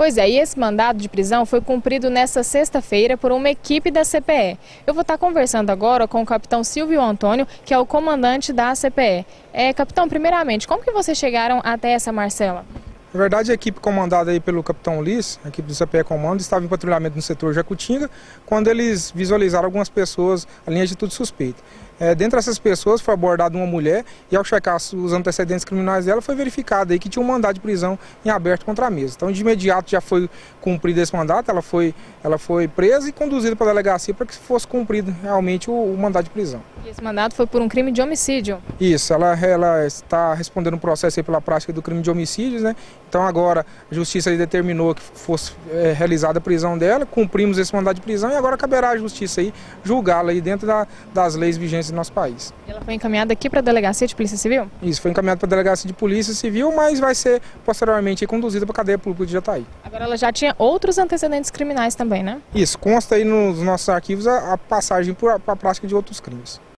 Pois é, e esse mandado de prisão foi cumprido nesta sexta-feira por uma equipe da CPE. Eu vou estar conversando agora com o capitão Silvio Antônio, que é o comandante da CPE. É, capitão, primeiramente, como que vocês chegaram até essa Marcela? Na verdade, a equipe comandada aí pelo capitão Liz, a equipe do CPE Comando, estava em patrulhamento no setor Jacutinga, quando eles visualizaram algumas pessoas ali em atitude suspeita. É, dentre essas pessoas foi abordada uma mulher e ao checar os antecedentes criminais dela foi verificado aí que tinha um mandado de prisão em aberto contra a mesa. Então de imediato já foi cumprido esse mandato, ela foi, ela foi presa e conduzida para a delegacia para que fosse cumprido realmente o, o mandado de prisão. E esse mandado foi por um crime de homicídio? Isso, ela, ela está respondendo um processo pela prática do crime de homicídios, né? Então agora a justiça determinou que fosse é, realizada a prisão dela, cumprimos esse mandado de prisão e agora caberá à justiça aí julgá-la aí dentro da, das leis vigentes do nosso país. Ela foi encaminhada aqui para a delegacia de polícia civil? Isso, foi encaminhada para a delegacia de polícia civil, mas vai ser posteriormente conduzida para a cadeia pública de Jataí. Agora ela já tinha outros antecedentes criminais também, né? Isso, consta aí nos nossos arquivos a, a passagem para a prática de outros crimes.